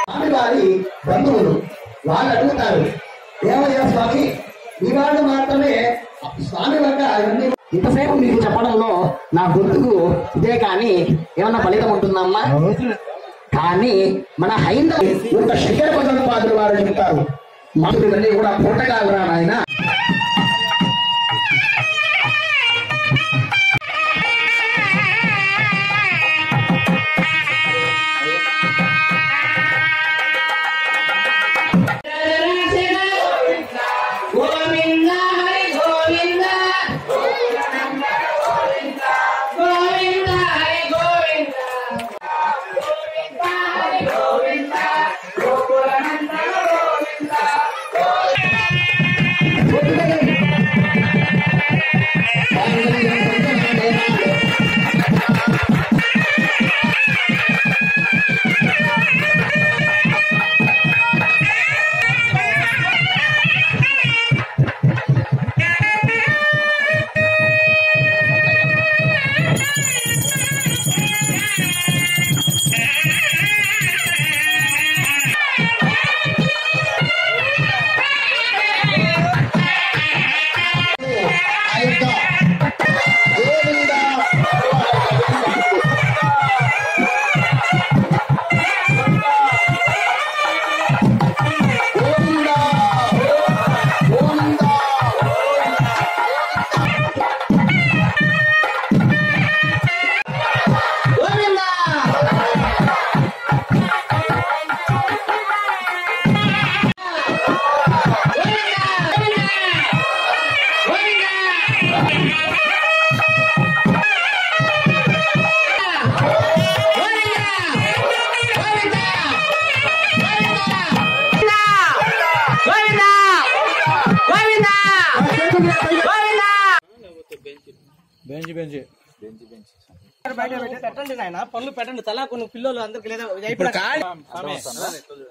స్వామివారి బంధువులు వాళ్ళు అడుగుతారు ఏమయ్యా స్వామి ఈ మాత్రమే స్వామి వద్ద ఇవన్నీ ఇంతసేపు మీకు చెప్పడంలో నా గుర్తుకు ఇదే కానీ ఏమన్నా ఫలితం ఉంటుందమ్మా కానీ మన హైందవ ఒక శిఖర భగవత్పాదులు వారు చెప్తారు. మాకు ఇవన్నీ కూడా పూటకాలురా నాయన. బయట పెట్టి పెట్టండి నాయన పనులు పెట్టండి తలా కొన్ని పిల్లలు అందరికి లేదా ఇప్పుడు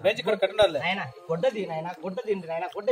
బెంచ్ ఇక్కడ కట్టండి నాయన గుడ్డది నాయన గుడ్డ తిండి నాయన గుడ్డ